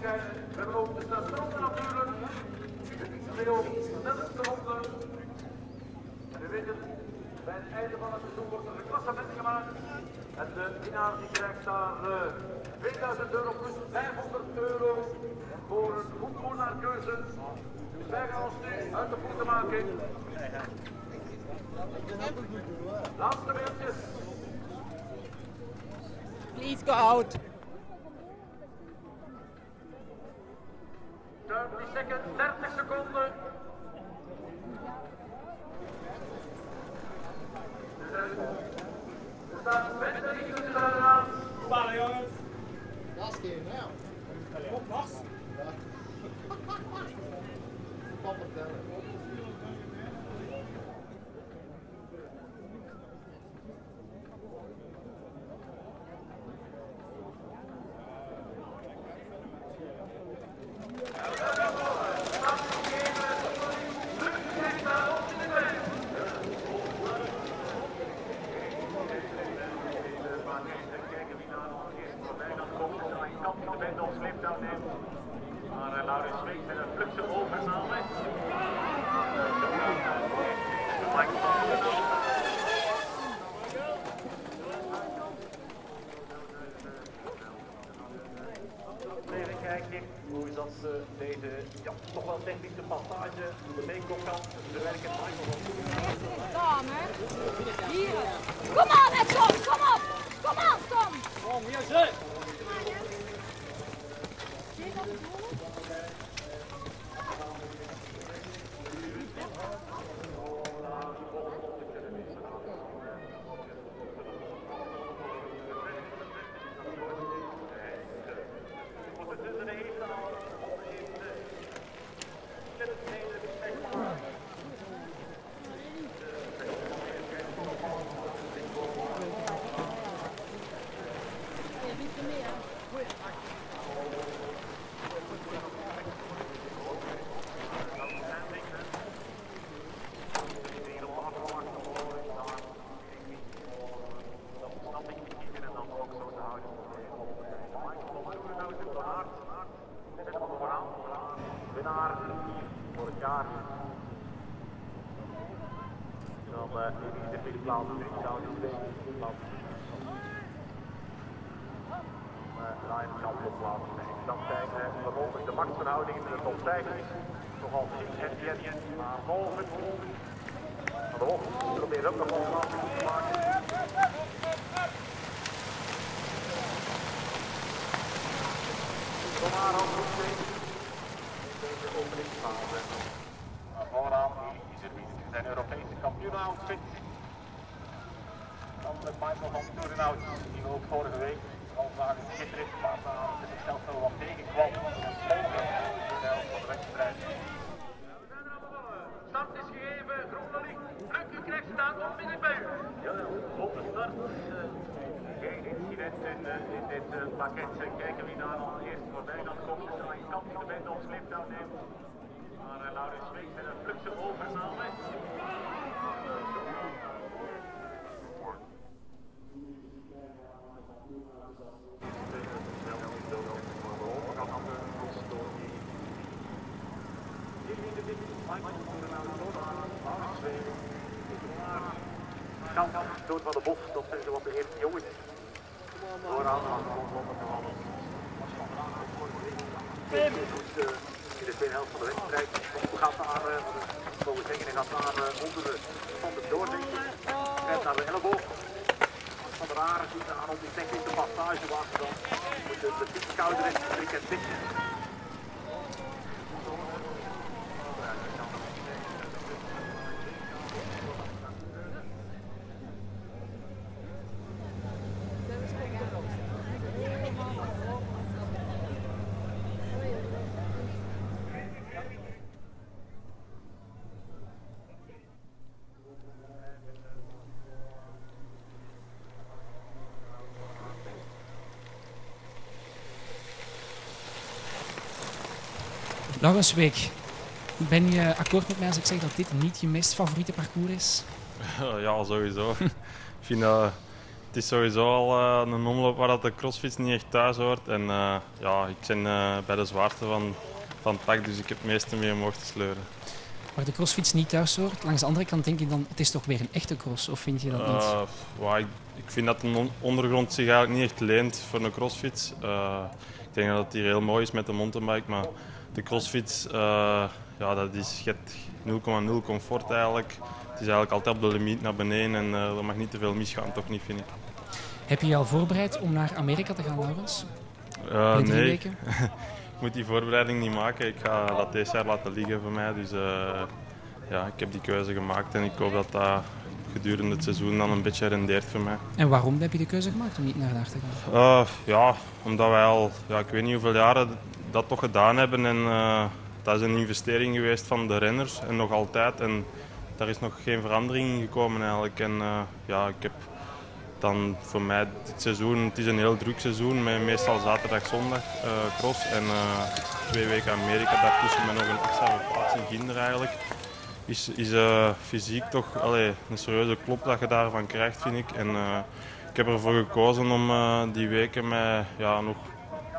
Krijgen. We hebben ook de station natuurlijk. De. En u weet het, bij het einde van het seizoen wordt er een klassement gemaakt. En de winnaar krijgt daar uh, 2000 euro plus 500 euro voor een voetbal naar keuze. Dus wij gaan ons nu uit de voeten maken. Laatste beeldjes. Please go out. 30 seconds, 30 seconden. Er staat Bente Riekens aan. Balen jongens. Last keer nou. Kom, Bas. Papa tellen. Kant van de bos, dat zijn zo wat de eerste jongens. Vooraan aan Pim! In de tweede helft van de wedstrijd. We gaan daar, uh, volgens zeggen, hij gaat daar uh, onder de van de door, denk naar de elleboog. Van de rare die daar op die technische passage wachten dan. Moet de, de fietskouder in het weekend Week, ben je akkoord met mij als ik zeg dat dit niet je meest favoriete parcours is? ja, sowieso. ik vind dat het is sowieso al eh, een omloop waar dat de crossfiets niet echt thuis hoort. En eh, ja, ik ben eh, bij de zwaarte van, van het pak, dus ik heb het meeste mee omhoog te sleuren. Waar de crossfiets niet thuis hoort. Langs de andere kant denk ik dan, het is toch weer een echte cross, of vind je dat niet? Ik, ik vind dat een on- ondergrond zich eigenlijk niet echt leent voor een crossfiets. Ik denk dat het hier heel mooi is met de mountainbike, maar de crossfiets, eh, ja, dat is je hebt 0,0 comfort eigenlijk. Het is eigenlijk altijd op de limiet naar beneden en eh, er mag niet te veel misgaan, toch niet, vind ik. Heb je je al voorbereid om naar Amerika te gaan, Laurens? Drie nee, weken? ik moet die voorbereiding niet maken. Ik ga dat deze jaar laten liggen voor mij. Dus ja, ik heb die keuze gemaakt en ik hoop dat dat gedurende het seizoen dan een beetje rendeert voor mij. En waarom heb je de keuze gemaakt om niet naar daar te gaan? Ja, omdat wij al, ja, ik weet niet hoeveel jaren dat toch gedaan hebben. En eh, dat is een investering geweest van de renners en nog altijd. En daar is nog geen verandering in gekomen eigenlijk. En eh, ja, ik heb dan voor mij dit seizoen, het is een heel druk seizoen met meestal zaterdag, zondag eh, cross. En eh, twee weken Amerika, daartussen met nog een extra plaats in Ginder eigenlijk. Is, is eh, fysiek toch allee, een serieuze klop dat je daarvan krijgt, vind ik. En, ik heb ervoor gekozen om die weken mij ja, nog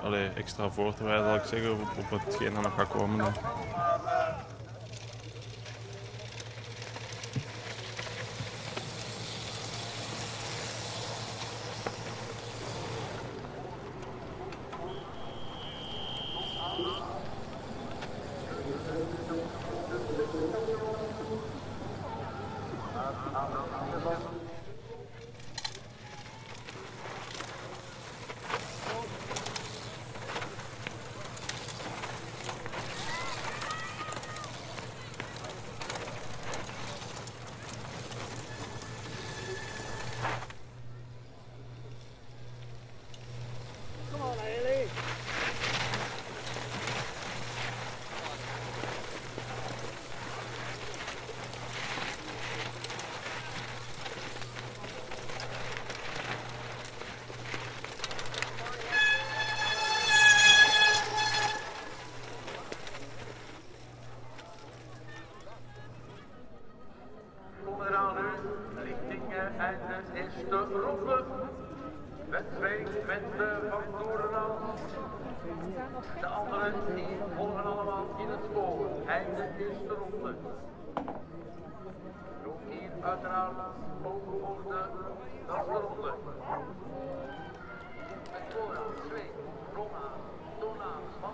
allee, extra voor te wijzen, zal ik zeggen, op, op hetgeen dat nog gaat Komen eraan nu, richting eh, einde eerste ronde. Wedstrijd met de Van Torenal. De anderen die volgen allemaal in het spoor. Einde eerste ronde. Ook ook voor de laatste ronde. Met Cora, Zweet, Roma, Dona, Van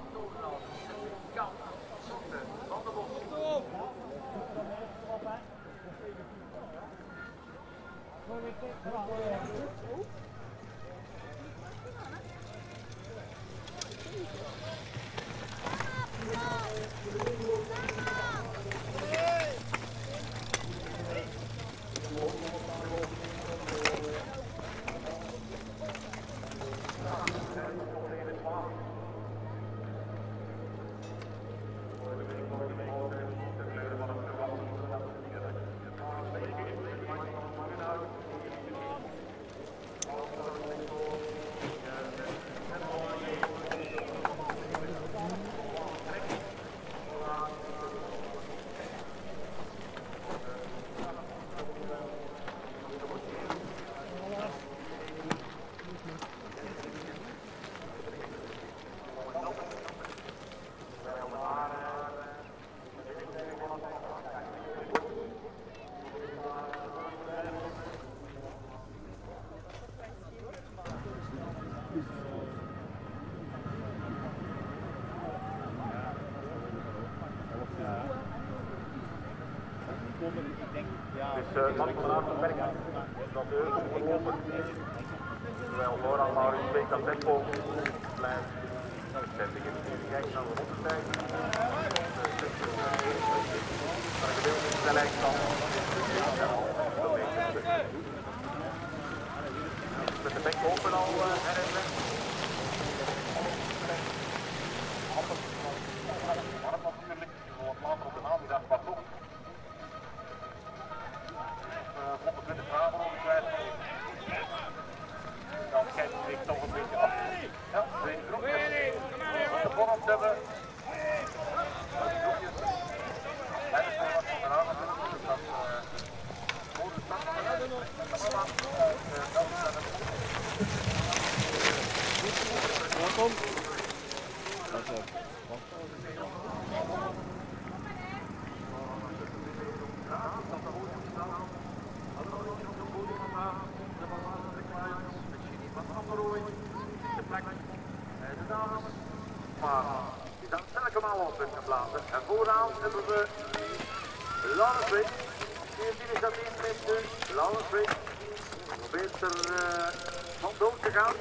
uh, vooraan hebben we Laurenswijk. 14 is dat in met Laurenswijk. Probeert er eh, van dood te gaan.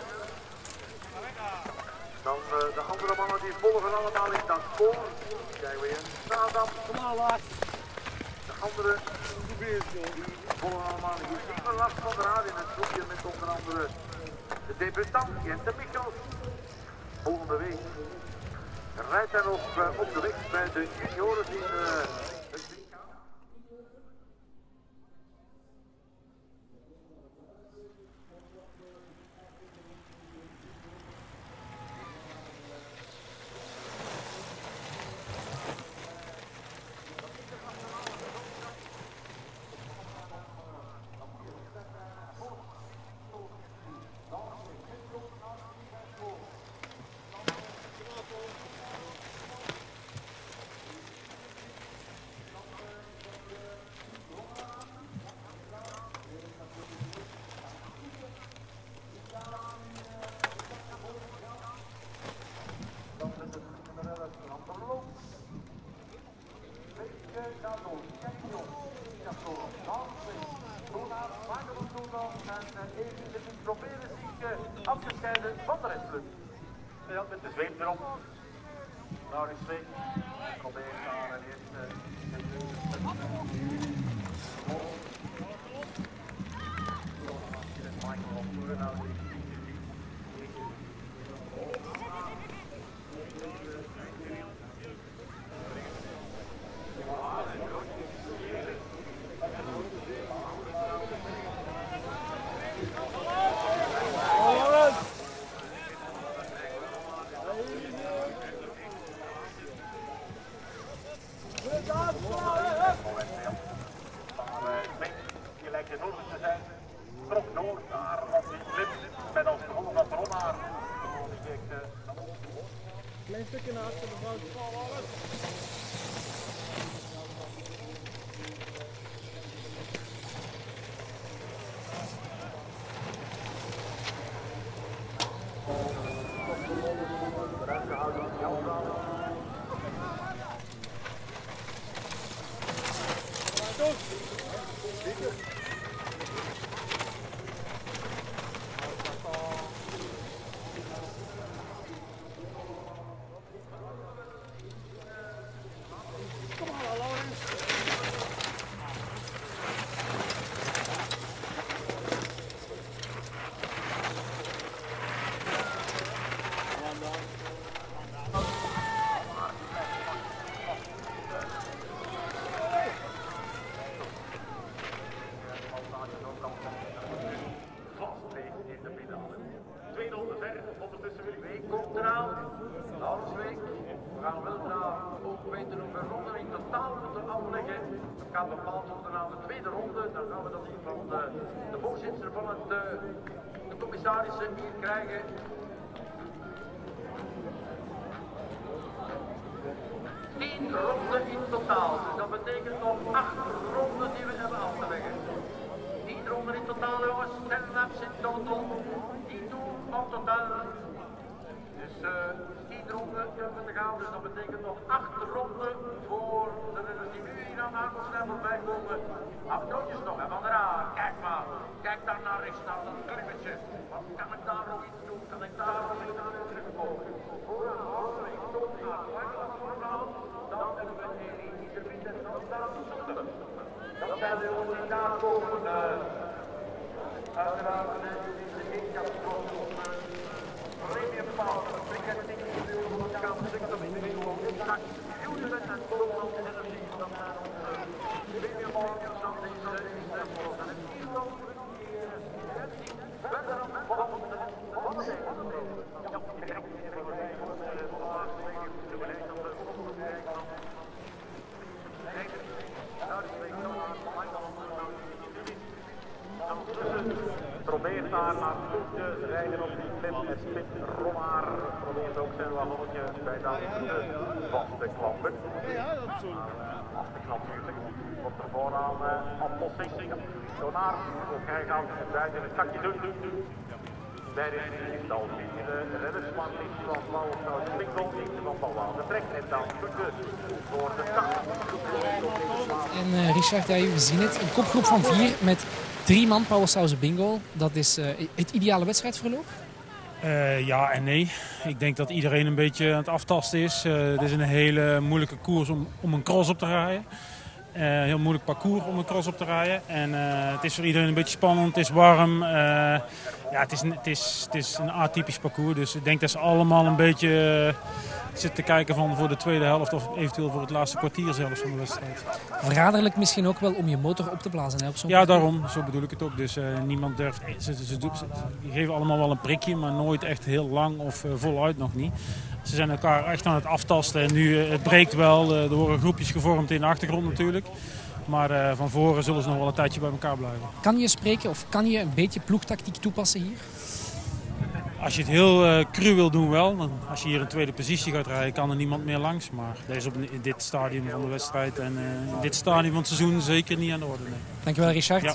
Dan eh, de andere mannen die volgen allemaal in dat spoor. Krijgen we een Nadam. De andere die volgen allemaal hier. Even last van de raad in het groepje met onder andere de debutant Jente Michels. Volgende week rijdt hij nog eh, op de weg bij de junioren in gaat bepaald worden aan de tweede ronde. Dan gaan we dat hier van de, de voorzitter van het, eh, de commissarissen hier krijgen. Tien ronden in totaal. Dus dat betekent nog acht ronden die we hebben af te leggen. Tien ronden in totaal, jongens. Ten laps in totaal. Tien doen van totaal. Dus tien ronden hebben we te gaan. Dus dat betekent nog acht ronden voor de renners die nu hier aan de aankomstlijn voorbij komen. Rondjes nog, hè, van der. Kijk maar. Kijk daar naar rechts, naar dat klimmetje. Wat kan ik daar nog iets doen? Kan ik daar nog iets aan terugkomen? Vooraan, vooraan, ik stop naar Langland vooraan. Dan hebben we Erik die de wind en dan daar op de zonden. Dat zijn de jongens die daar komen. eh, Uiteraard de India's op premium power, ticketing, de kant, de kant, de kant, Fusion en Global Energy, dat zijn onze premium organs aan deze instelling. En het hier dan verder aan de volgende, wat zijn Ja, ik heb het hier de beleid aan de volgende Probeert daar naar voet te rijden op die klim en spit Romaar probeert ook zijn wagonnetje bij de van te klampen. Ja, dat is zo. Af te klampen natuurlijk. Komt vooraan uh, oplossing. Donaar, ook hij gaat in het zakje doen. Bij de stal vier reddersman links van Paul Springel, links van Paul de Trek en dan punten voor de start. En eh, Richard, ja, we zien het. Een kopgroep van vier met drie man Pauwelsauze bingo. Dat is eh, het ideale wedstrijdverloop. Eh, ja en nee. Ik denk dat iedereen een beetje aan het aftasten is. Eh, het is een hele moeilijke koers om, om een cross op te rijden. Eh, heel moeilijk parcours om een cross op te rijden. En eh, het is voor iedereen een beetje spannend. Het is warm. Eh, ja, het is, een- het, is, het is een atypisch parcours. Dus ik denk dat ze allemaal een beetje zitten te kijken van voor de tweede helft. Of eventueel voor het laatste kwartier zelfs van de wedstrijd. Verraderlijk misschien ook wel om je motor op te blazen hè, op zo'n Ja, daarom. Zo bedoel ik het ook. Dus niemand durft... Ze, ze, ze, doen- ze- die geven allemaal wel een prikje, maar nooit echt heel lang of voluit nog niet. Ze zijn elkaar echt aan het aftasten. En nu, eh, het breekt wel. Eh, er worden groepjes gevormd in de achtergrond natuurlijk. Maar eh, van voren zullen ze nog wel een tijdje bij elkaar blijven. Kan je spreken of kan je een beetje ploegtactiek toepassen hier? Als je het heel cru wil doen wel. Dan, als je hier een tweede positie gaat rijden, kan er niemand meer langs. Maar dat is op, in dit stadium van de wedstrijd en in dit stadium van het seizoen zeker niet aan de orde. Nee. Dankjewel Richard. Ja.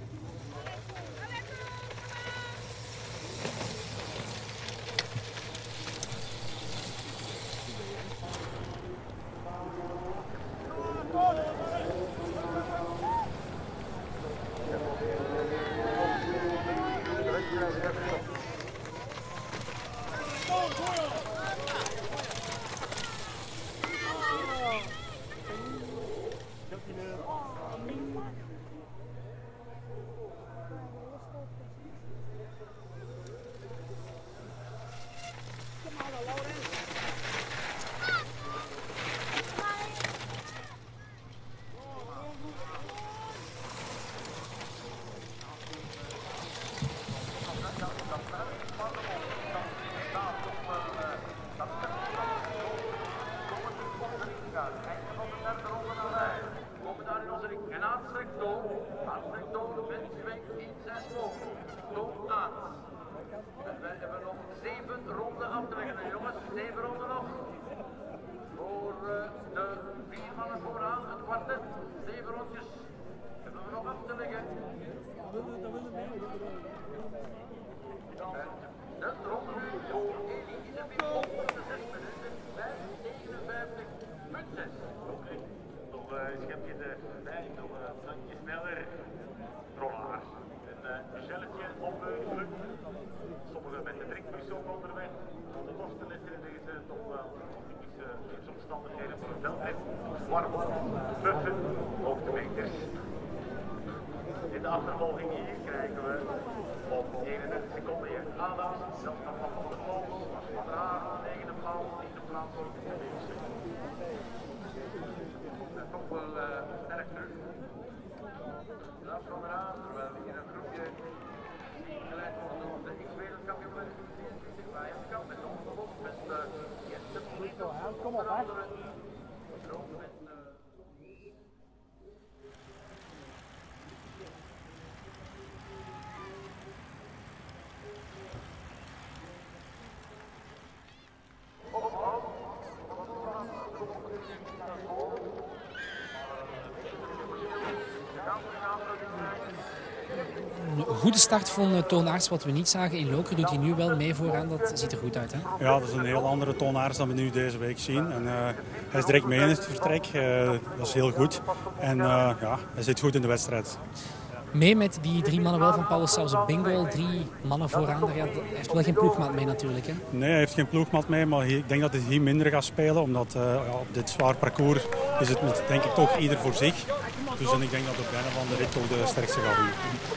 Komen daar in onze ring. En aanstrekt toon. Aanstrekt toon met zwink in zes mogen. Toon aan. En wij hebben nog zeven ronden af te leggen. En jongens, zeven ronden nog. Voor eh, de vier mannen vooraan, het kwartet. Zeven rondjes hebben we nog af te leggen. En de ronde nu voor Elie Isabel onder de zes minuten. 5,59 punten. heb je de bij nog een tandje sneller rollaars. Een uh, Michelletje onmogelijk. Sommigen ook onderweg. De kostenlessen in deze toch wel typische omstandigheden voor een veldrit. Warm, buffen, hoogtemeters. In de achtervolging hier krijgen we op 31 seconden je Adams, Zelfstand van Van der Vos, Van der Haar, negende plaats, tiende plaats de. En toch wel uh, sterk terug. Van der Haan, terwijl we hier een groepje geleid wordt door de X-wereldkampioen met 24 Waaienkamp met Tom de Bos met uh, Jesse Polito, kom op hè. Rood met uh, Een goede start van uh, Toonaards, wat we niet zagen in Loker, doet hij nu wel mee vooraan. Dat ziet er goed uit, hè? Ja, dat is een heel andere Toonaards dan we nu deze week zien. En, uh, hij is direct mee in het vertrek. Uh, dat is heel goed. En ja, hij zit goed in de wedstrijd. Mee met die drie mannen wel van Paul Sauze Bingo. Drie mannen vooraan. Hij heeft wel geen ploegmaat mee natuurlijk. Hè? Nee, hij heeft geen ploegmaat mee. Maar ik denk dat hij hier minder gaat spelen. Omdat op dit zwaar parcours is het met, denk ik toch ieder voor zich. Dus en ik denk dat de bijna van de rit de sterkste gaat doen.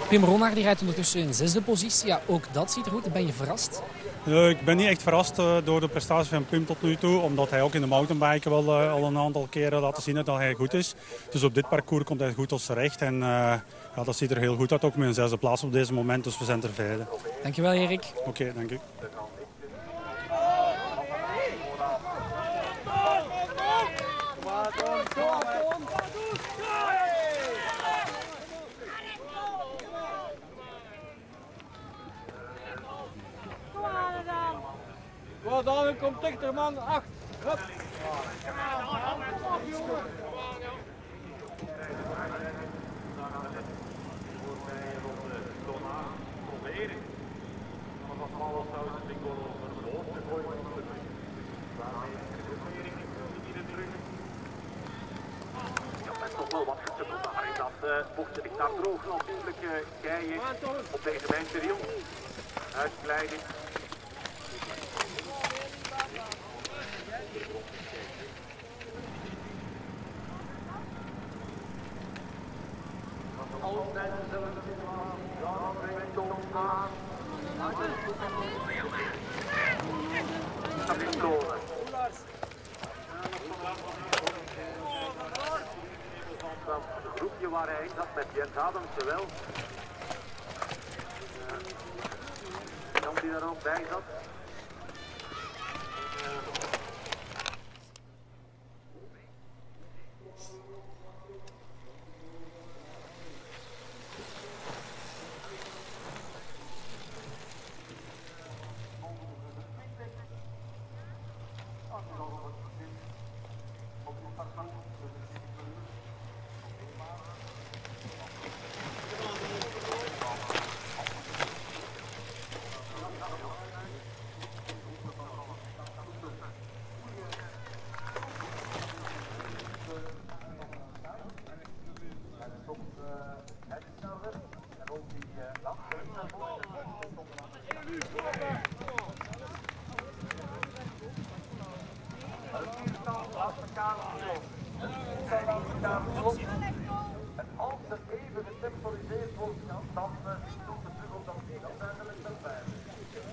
Pim Ronnaar die rijdt ondertussen in zesde positie. Ja, ook dat ziet er goed. Ben je verrast? Uh, ik ben niet echt verrast uh, door de prestatie van Pim tot nu toe. Omdat hij ook in de mountainbiken wel uh, al een aantal keren laten zien dat hij goed is. Dus op dit parcours komt hij goed tot zijn recht. En ja, dat ziet er heel goed uit. Ook met een zesde plaats op deze moment. Dus we zijn tevreden. Dankjewel Erik. Oké, okay, dank u. Wat dan? Kom dichter man. Acht. Hup. mocht ik daar droog natuurlijk uh, keien op deze mijnteriel. Uitgeleiding. Adamsen wel. Iemand die daar ook bij zat.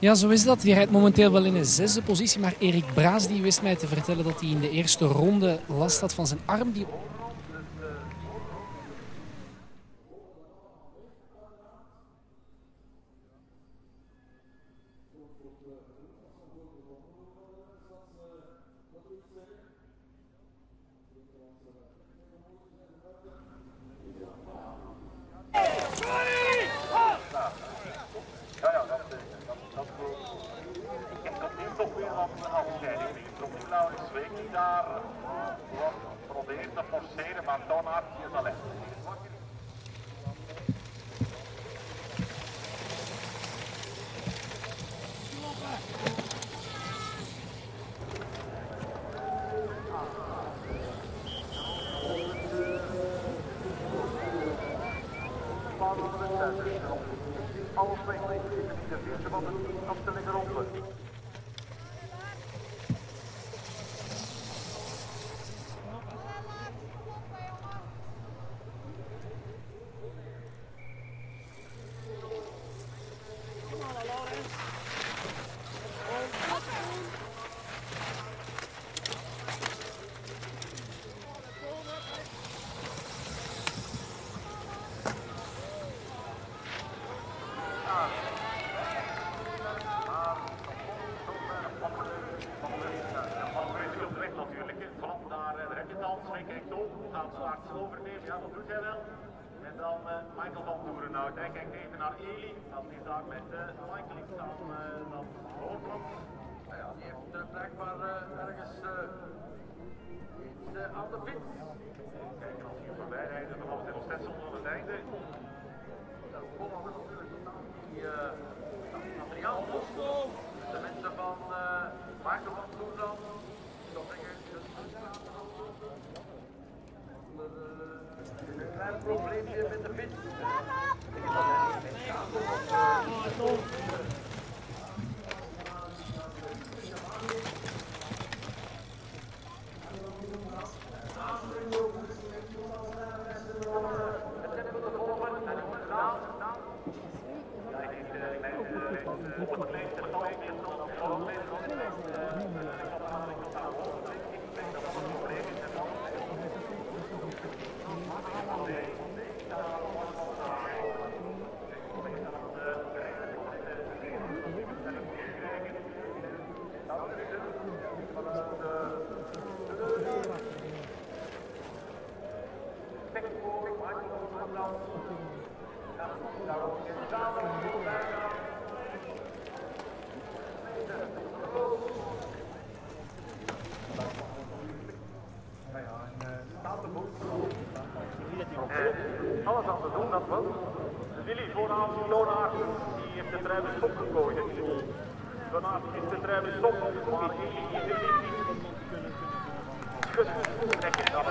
Ja, zo is dat. Die rijdt momenteel wel in een zesde positie. Maar Erik Braas die wist mij te vertellen dat hij in de eerste ronde last had van zijn arm. Die van de afscheiding. Die en daar wordt te forceren, maar Donaert hier al echt. Alles weet ik, de van de leggen. Nou, hij kijkt even naar Eli. Dat is daar met eh, Michael is dan eh, dat. Nou ja, die heeft eh, blijkbaar ergens iets aan de fiets. Kijken als hier voorbij rijden. Dan het nog steeds onder het einde. Nou, Holland is natuurlijk totaal die materiaal los. De mensen van Michael van Toerland, dat denk ik, dat is een klein probleempje met de fiets. Ik eh, En alles aan te doen, dat was. Willy vooraan Lonaert, die heeft de trein met stop gegooid. Lonaert heeft de trein met stop, maar Eli is er niet. Schut, trek je dat.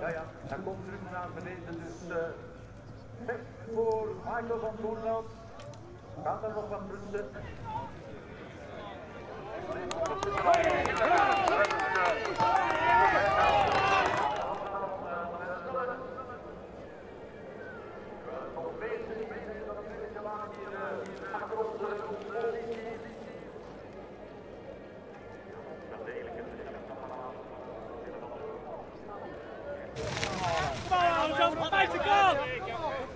Ja, ja, hij komt terug naar beneden. Dus eh weg voor Michael van Toornland. Gaat er nog wat punten? Vooraan is men nu over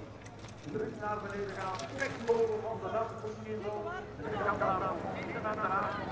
De terug naar beneden gaan. Pickball van de dag. En dan gaan we naar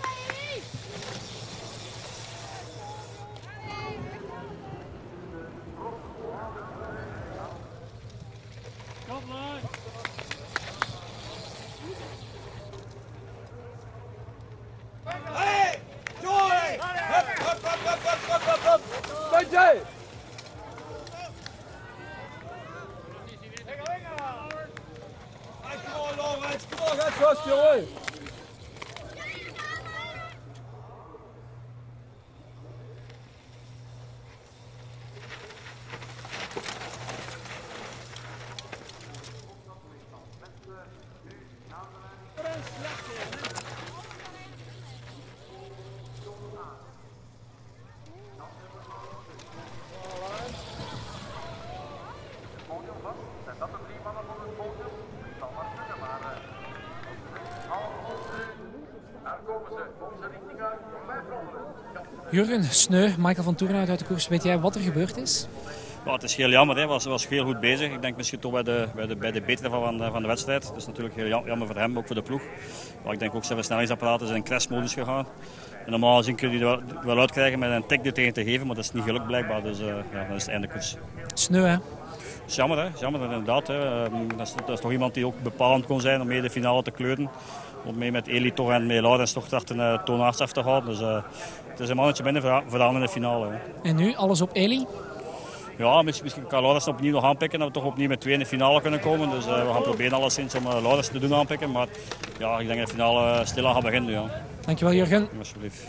podium was. Zijn dat de drie mannen van het podium? Ik zal maar zeggen, maar eh al onze, daar komen ze, onze richting uit, vijf ronden. Jurgen, Sneu, Michael van Toornhout uit de koers. Weet jij wat er gebeurd is? Ja, het is heel jammer, hij was, was heel goed bezig. Ik denk misschien toch bij de, bij de, bij de betere van, de- van de wedstrijd. Dat is natuurlijk heel jam- jammer voor hem, ook voor de ploeg. Maar ik denk ook zijn versnellingsapparaat is in crashmodus gegaan. En normaal gezien kun je die wel, wel uitkrijgen met een tik er tegen te geven, maar dat is niet gelukt blijkbaar. Dus eh, ja, dat is het einde koers. Sneu, hè? Is jammer, hè? Jammer inderdaad. Hè. Ehm, Dat, is, dat is toch iemand die ook bepalend kon zijn om mee de finale te kleuren. Om mee met Eli toch en met Laurens toch een uh, toonaards af te houden. Dus eh, het is een mannetje binnen voor, voor de in de finale. Hè. En nu alles op Eli? Ja, misschien, misschien kan Laurens opnieuw nog aanpikken. Dat we toch opnieuw met twee in de finale kunnen komen. Dus eh, we gaan proberen alleszins om uh, Laurens te doen aanpikken. Maar ja, ik denk dat de finale uh, stilaan gaat beginnen. Ja. Dankjewel Jurgen. Alsjeblieft.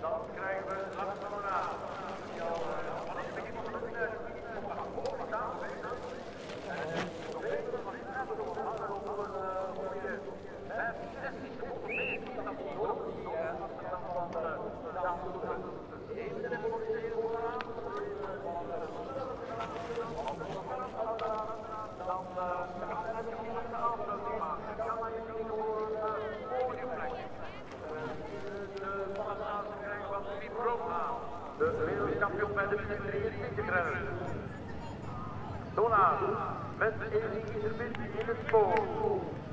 Dan krijgen we langzamerhand. De wereldkampioen bij de 23 rennen. Dona met Elie Iserbind in het spoor.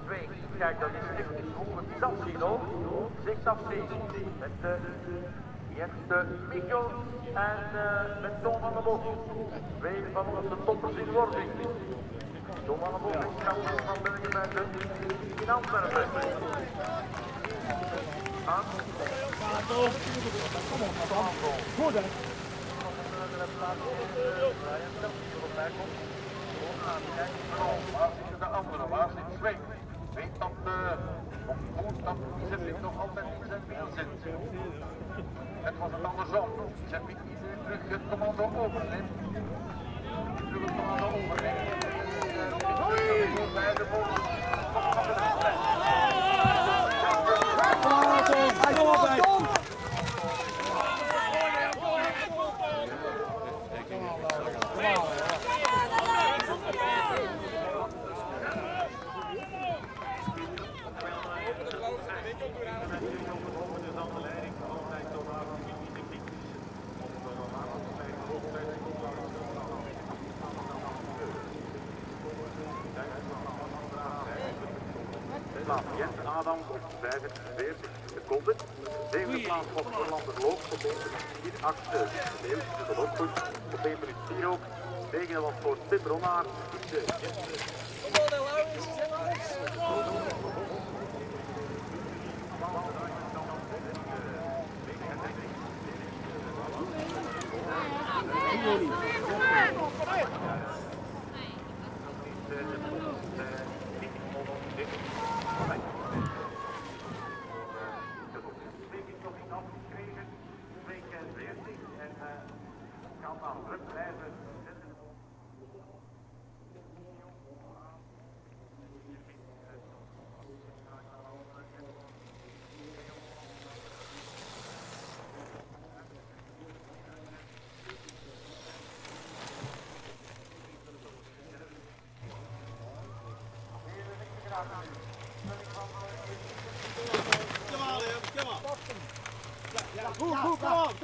Twee, kijk dat is echt hoe het dat zien hoor. Zich dat zien. Met de eerste Mikkel en uh, met Tom van der Bos. Twee van onze toppers in wording. Bos is kampioen van België bij de in Antwerpen. Goed hè? Waar zitten de zit? Weet dat uh, op woensdag Isabit nog altijd in zit. Het was het andersom. Isabit die nu terug het commando overneemt. forse provarci. Come on, Liam. Come on. Yeah, yeah. Cool, cool, come on.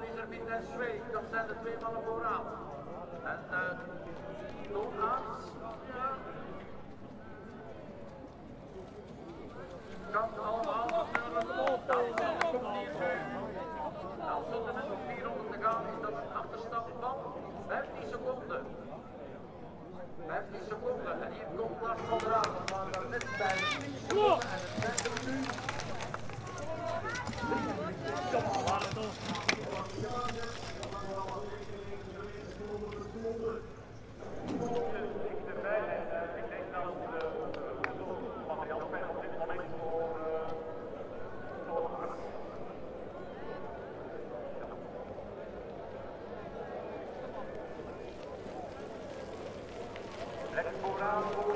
Lievermeet en Zweeg, dat zijn de twee mannen vooraan. En eh, uh, Donaans, ja. Kan al anders naar het loopdal, komt hier nu. Nou, zonder met nog 400 te gaan is dat een achterstand van 15 seconden. 15 seconden en hier komt Lars van Raad, we waren daar net bij. En het zijn er nu. Kom maar, laat het ons. around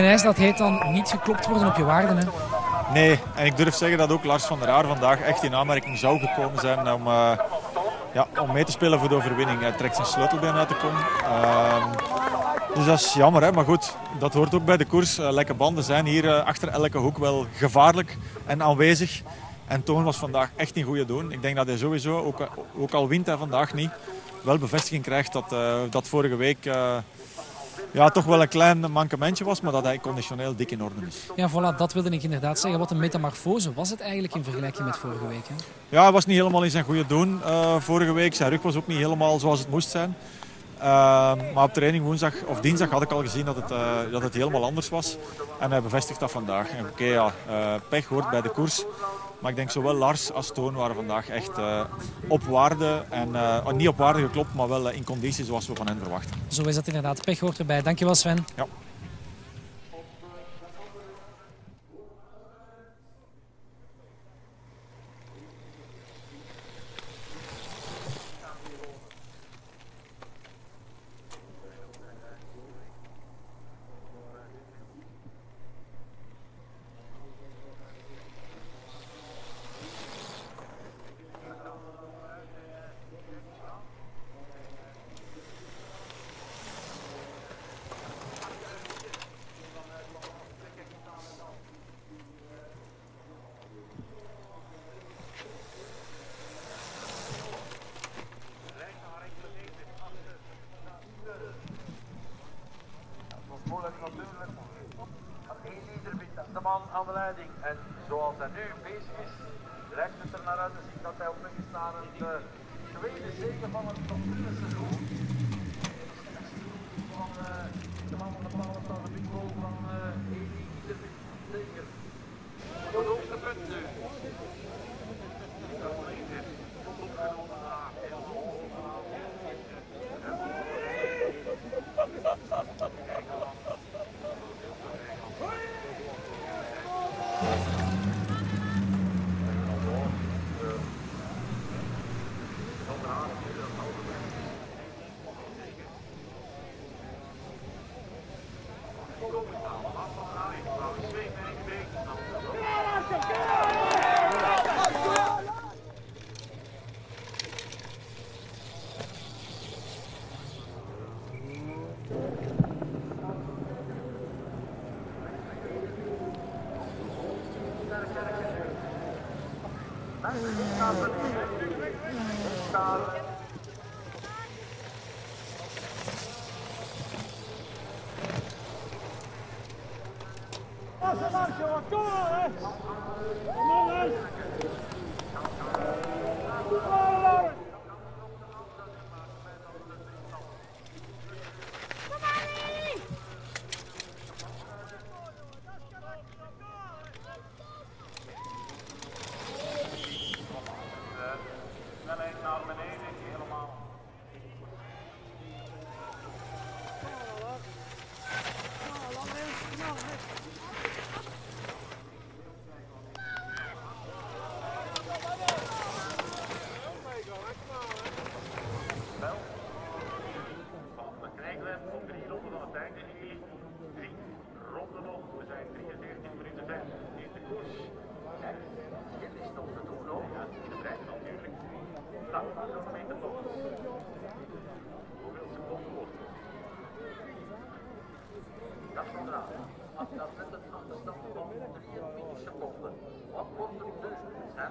Nys, dat heet dan niet geklopt worden op je waarden. Hè? Nee, en ik durf zeggen dat ook Lars van der Haar vandaag echt in aanmerking zou gekomen zijn om, eh, ja, om mee te spelen voor de overwinning. Hij trekt zijn sleutelbeen uit de kom. Ehm, dus dat is jammer, hè? maar goed, dat hoort ook bij de koers. Eh, lekke banden zijn hier eh, achter elke hoek wel gevaarlijk en aanwezig. En Toon was vandaag echt in goede doen. Ik denk dat hij sowieso, ook, ook al wint hij vandaag niet, wel bevestiging krijgt dat, dat vorige week ja, toch wel een klein mankementje was, maar dat hij conditioneel dik in orde is. Ja, voilà, dat wilde ik inderdaad zeggen. Wat een metamorfose was het eigenlijk in vergelijking met vorige week. Hè? Ja, hij was niet helemaal in zijn goede doen eh, vorige week. Zijn rug was ook niet helemaal zoals het moest zijn. Uh, maar op training woensdag of dinsdag had ik al gezien dat het, uh, dat het helemaal anders was. En hij bevestigt dat vandaag. Oké, okay, ja, uh, pech hoort bij de koers. Maar ik denk zowel Lars als Toon waren vandaag echt op waarde. En niet op waarde geklopt, maar wel in conditie zoals we van hen verwachten. Zo is dat inderdaad. Pech hoort erbij. Dankjewel Sven. Ja.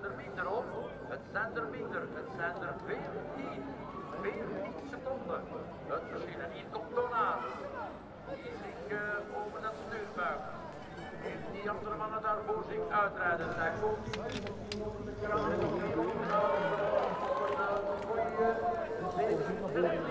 zijn er minder hoor. Het zijn er minder. Het zijn er 14. 14 seconden. Het verschil. En hier komt Donaat. Die zich eh, uh, over dat stuurbuik. Heeft die Amsterdammer daarvoor zich uitrijden. Daar komt eh, de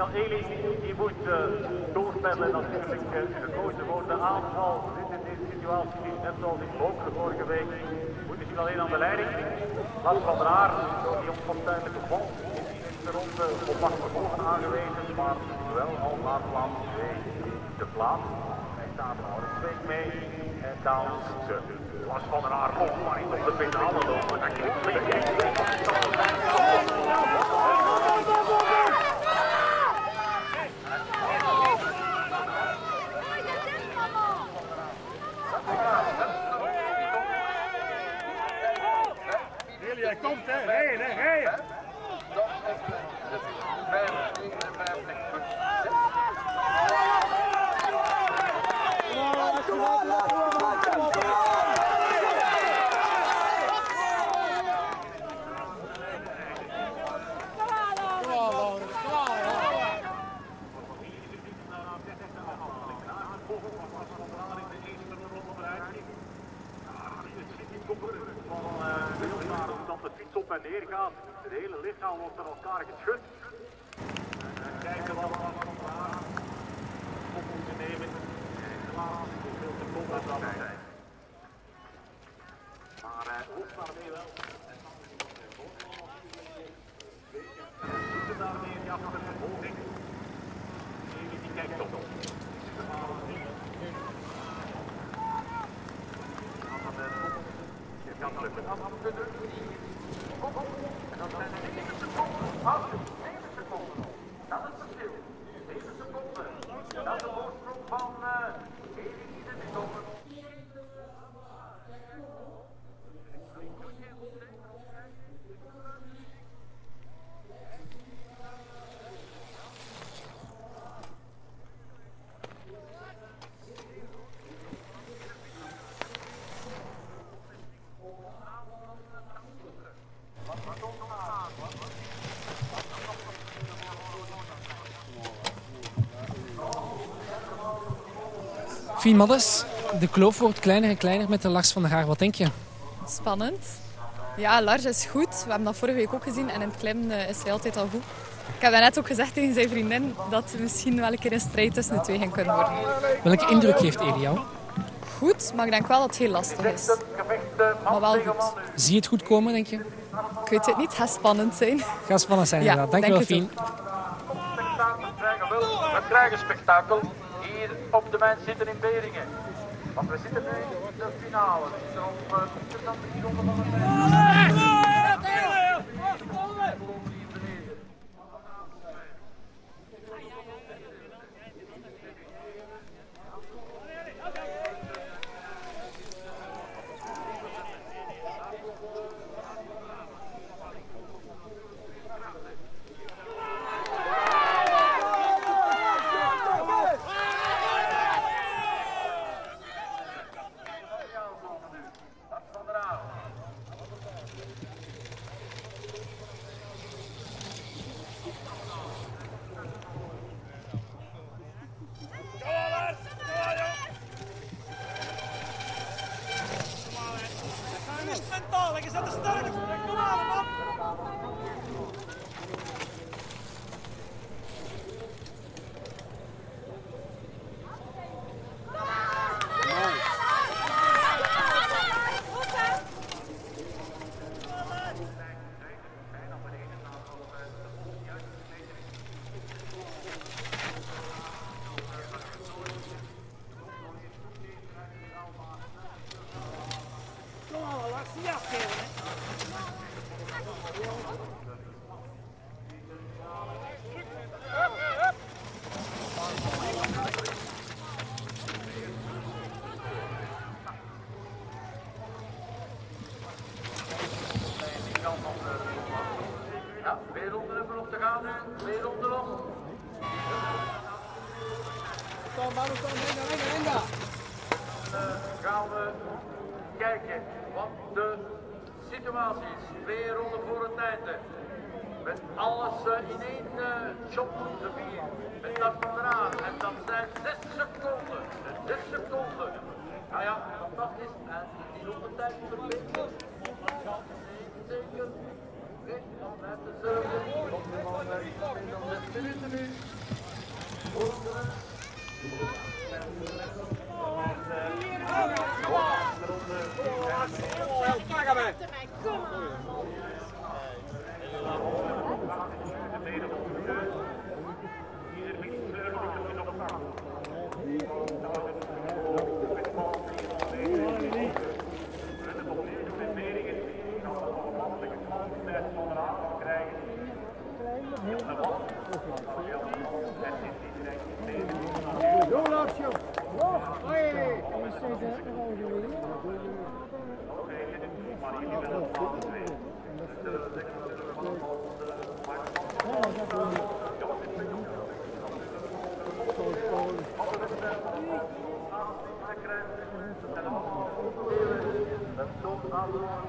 Ja, Elie, die moet uh, doorspellen natuurlijk uh, gekozen voor de aanval. Dit in deze situatie net zoals in Lokeren vorige week. Moet misschien alleen aan de leiding. Lars van der door die onfortuinlijke bal, is in de ronde op Verhoeven aangewezen. Maar wel al laat plaats 2 de plaats. Hij staat er al een mee. En dan de Lars van der Haar ook maar niet op de pedalen lopen. Dat Hij komt, hè? Rijden, rijden! Op en gaat. Het hele lichaam wordt aan elkaar geschud. En kijken wat we vandaag op moeten nemen. En helaas hoeveel seconden dat zijn. Maar hij hoeft daarmee wel. Zoeken daarmee ja, van de vervolging. Die kijkt op. Het kan lukken. Kom op. En dan zijn er 9 seconden. Houd je. 9 seconden. Dat is het verschil. 9 seconden. Dat is de voorsprong van uh, Elie de Bissoppen. Fien Maddes, de kloof wordt kleiner en kleiner met de Lars van der Haar. Wat denk je? Spannend. Ja, Lars is goed. We hebben dat vorige week ook gezien. En in het klimmen eh, is hij altijd al goed. Ik heb net ook gezegd tegen zijn vriendin dat er misschien wel een keer een strijd tussen de twee ging kunnen worden. Welke indruk heeft Elie jou? Goed, maar ik denk wel dat het heel lastig is. Maar wel goed. Zie je het goed komen, denk je? Ik weet het niet. Het gaat spannend zijn. Het gaat spannend zijn, ja, inderdaad. Dankjewel, Fien. We krijgen spektakel mensen zitten in Beringen. Want we zitten nu in de finale. We zitten op uh, komt er dan drie ronden van de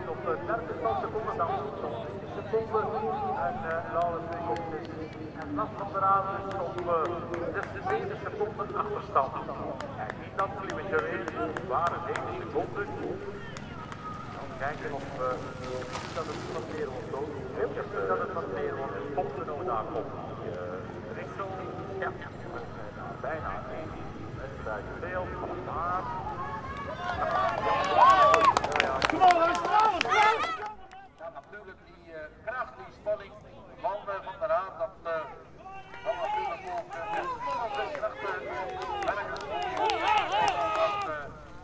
op de derde stand seconden dan 20 seconden en uh, Laurens op de en Nas van der Aden op uh, 7 seconden achterstand. Niet dat klimmetje weer, waren 7 seconden. Kijken of uh, dat het wat meer wordt ook. Heel erg dat het wat meer wordt. Pompen nog daar komt. Uh, Riksel, ja, bijna 1 wedstrijd gespeeld. Van daar. Kom op, kom op, Ja, natuurlijk die uh, kracht, die spanning van uh, Van der Haan, dat uh, van natuurlijk ook uh, veel krachten werken. Dat uh,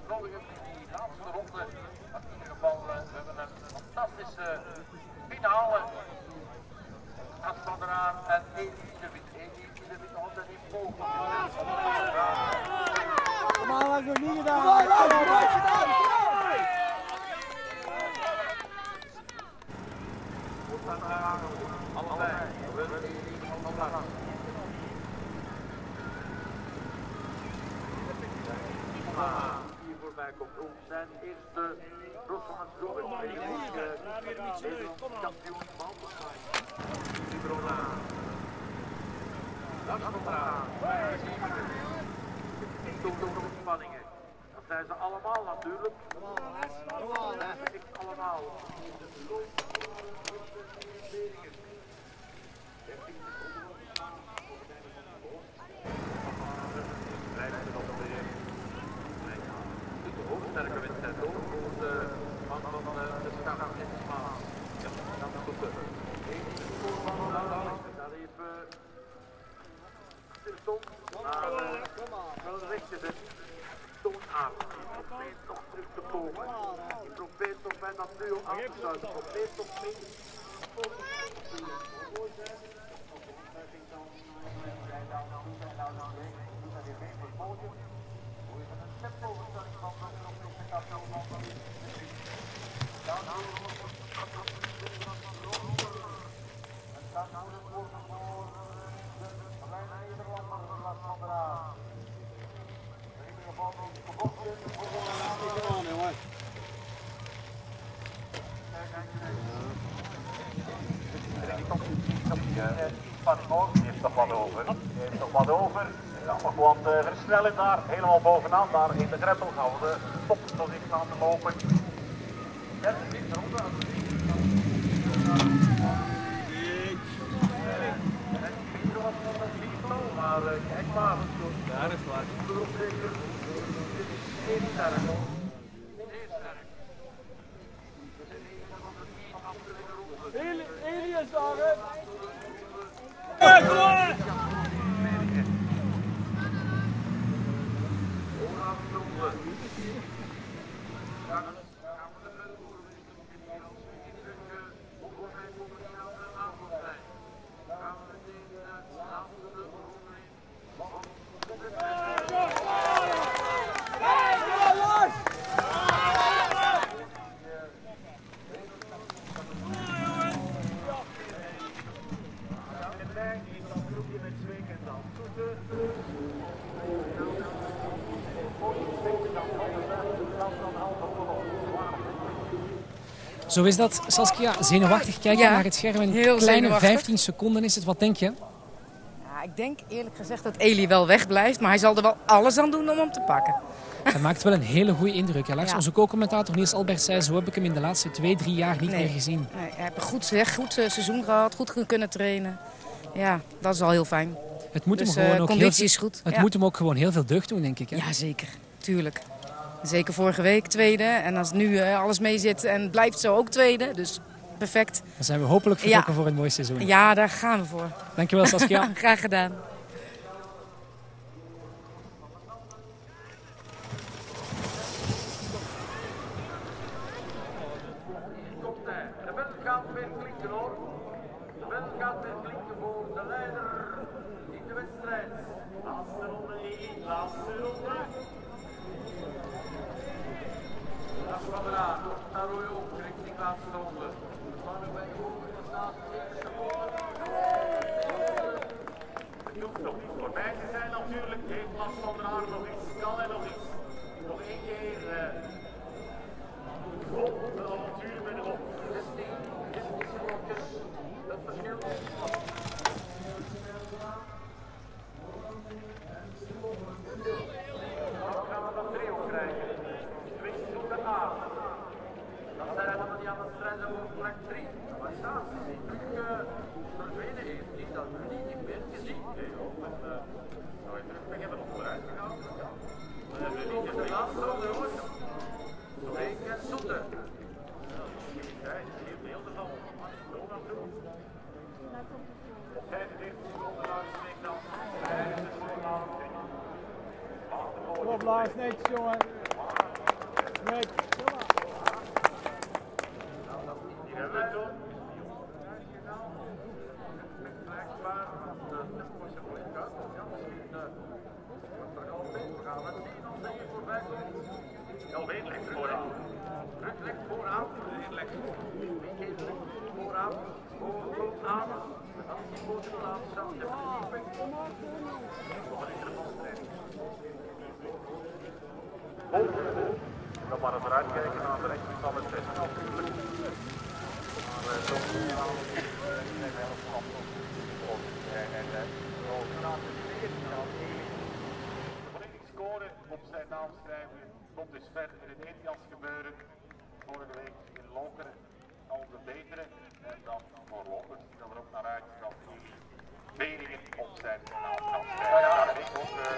Groningen in die laatste ronde, maar in ieder geval, uh, we hebben een fantastische finale. Als Van der Haan en Edi de Wit. Edi de Wit nog altijd in pogen. Kom aan, dat nog niet gedaan. Kom aan, kom aan. Allebei. We willen die van de lang. Hier voorbij komt ook zijn eerste Rossmanns doelwedstrijd. Kampioen mountainbike. Librona. Dat komt eraan. Toon op spanningen. Dat zijn ze allemaal natuurlijk. Echt allemaal. sterke wedstrijd hoor, voor de man van de start in Smaas. Ja, dat is goed. Daar even stilstond, maar wel de weg zitten. Toonaard, die probeert nog terug te komen. Die probeert nog bij dat duo aan te sluiten. Probeert nog mee. Die heeft nog wat over. Die heeft nog wat over. Ja, uh, versnellen daar, helemaal bovenaan daar in de greppel gaan we de toppositie aan te lopen. Derde ronde. Maar uh, kijk maar. Daar is waar. Elias daar, hè? Zo is dat, Saskia. Zenuwachtig kijken Ja, naar het scherm. Een heel kleine zenuwachtig. 15 seconden is het. Wat denk je? Ja, ik denk eerlijk gezegd dat Eli wel wegblijft, maar hij zal er wel alles aan doen om hem te pakken. Hij maakt wel een hele goede indruk. Ja. Onze co-commentator Niels Albert zei, zo heb ik hem in de laatste twee, drie jaar niet Nee. meer gezien. Nee, hij heeft een goed, zeg, goed eh, seizoen gehad, goed kunnen trainen. Ja, dat is al heel fijn. Het moet Dus, hem gewoon eh, ook heel, is goed. Het Ja. moet hem ook gewoon heel veel deugd doen, denk ik. Hè? Ja, zeker. Tuurlijk. Zeker vorige week tweede. En als nu eh, alles mee zit en blijft zo ook tweede. Dus perfect. Dan zijn we hopelijk vertrokken voor een mooi seizoen. Ja, daar gaan we voor. Dankjewel, Saskia. Graag gedaan. De bel gaat weer klinken hoor. De bel gaat weer klinken voor de leider in de wedstrijd. Laatste ronde in, laatste ronde. Dat is van der Aan, naar Roy ook, richting laatste ronde. Maar bij de staat eerste Het hoeft nog niet voorbij te zijn natuurlijk. Heeft Lars van der Aan nog iets? Kan hij nog iets? Nog één keer. eh, Vol de avontuur met een op 16, 16 seconden. Het verschil. Dan gaan we dat trio krijgen. Twist op de A. Dat zijn helemaal niet aan het strijden over plek 3. Maar staan ze zien natuurlijk verdwenen heeft. Niet dat we die niet meer gezien hebben. En eh, nou, je terug beginnen onderuit gegaan. Ja. We hebben niet in de laatste ronde, jongens. Nog één keer zoeten. Kijk, hier beelden van Max Corona toe. Op 45 seconden naar de smeekdans. 25 seconden. Kom op Lars, netjes jongen. Netjes. Hier hebben we het dan. Blijkbaar, want de tempo is er moeilijk uit. Ja, misschien eh, wordt er altijd. We gaan het zien als hij hier voorbij komt. Alweer legt vooraan. Ruud legt vooraan. Legt vooraan. Voorkomt aan. En dan is die voor de weg. Nog een maar naar de richting van het festival natuurlijk. Maar eh, toch niet aan en en en De op zijn naam schrijven komt dus verder in Indians gebeuren. Vorige week al de betere. En dan voor Lokeren dat er ook naar uit dat hij Beringen op zijn naam kan. Ja, ja, ik ook. eh,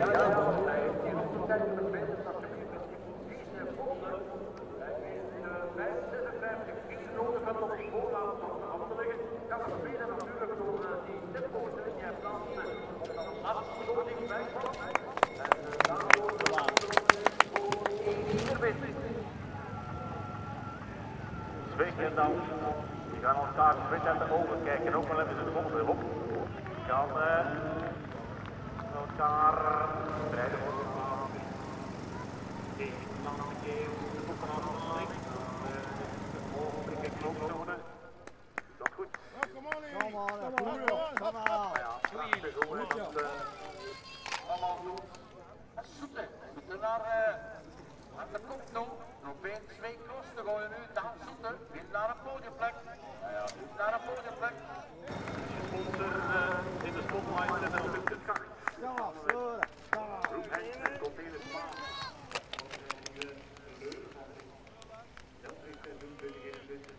ja, ja, ja, hij heeft hier op de tijd gebeden dat je hier misschien vier zijn volgende. Hij heeft eh, 556 vier nodig gehad om die voorlaat af te leggen. Kan het spelen natuurlijk door eh, die tempo's die hij plaatste. Omdat het absoluut dichtbij kwam. En eh, daardoor de laatste ronde voor één win. Dan. Die gaan elkaar zwit uit de ogen kijken. Ook al hebben ze de mond weer op. Die gaan eh, elkaar strijden voor de laatste keer de boeken aan de kloopzonen. Is dat goed? Kom on, kom on. Kom on. Ja, prachtig hoe hij dat eh, allemaal. En Soete naar, naar de kop toe. Probeert twee cross te gooien nu. Daan Soete, weer naar een podiumplek. Ja, ja, naar een podiumplek. Er eh, in de spotlight en dan lukt het kracht. Kom op, Flora. Kom op. Roep Henk komt in het maat. Ja, ik ben nu ben ik 21,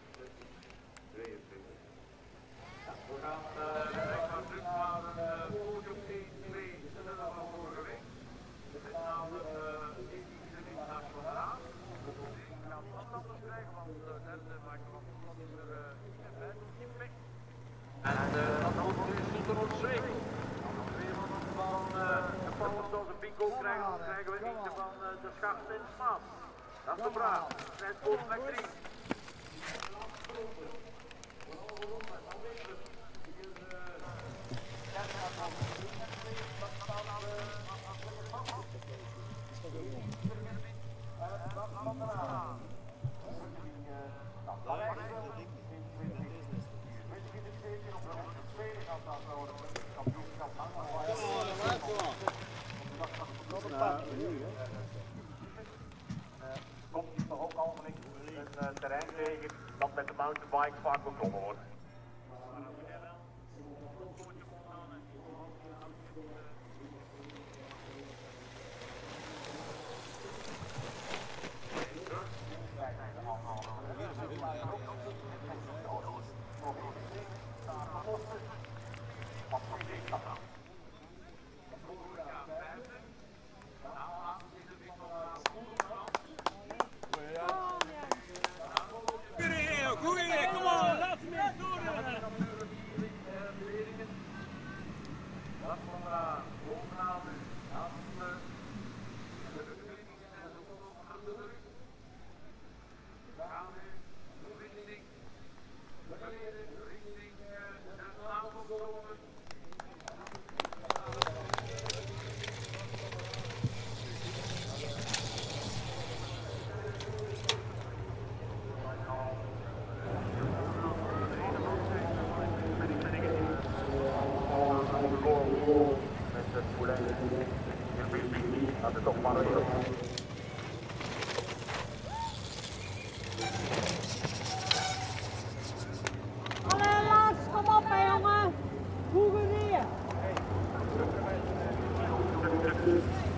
22. Ja, we gaan eh, direct maar terug naar een uh, podium 1, 2, dat hebben we van vorige week. Het is namelijk uh, in die internationaal. We gaan wat anders krijgen, want de derde Michael van Toeland is er uh, niet meer bij, doet niet weg. En uh, dat wordt nu Soeter Ontzweek. Als we weer wat van uh, de Powerstone en Bingo krijgen, dan krijgen we eentje van uh, de Schacht en Smaas. Dat is de Mount Vike Fox はい。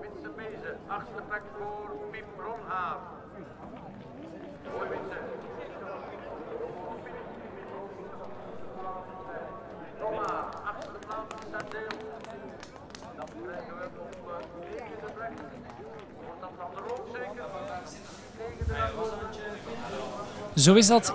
Winsen Mezen. Achtste plek voor Pim Ronhaar. Mooi Winsen. Ronhaar, achtste plaats deel. Dan krijgen we op eh, negende plek. Wordt dat van de rood zeker? Negende plek. Zo is dat.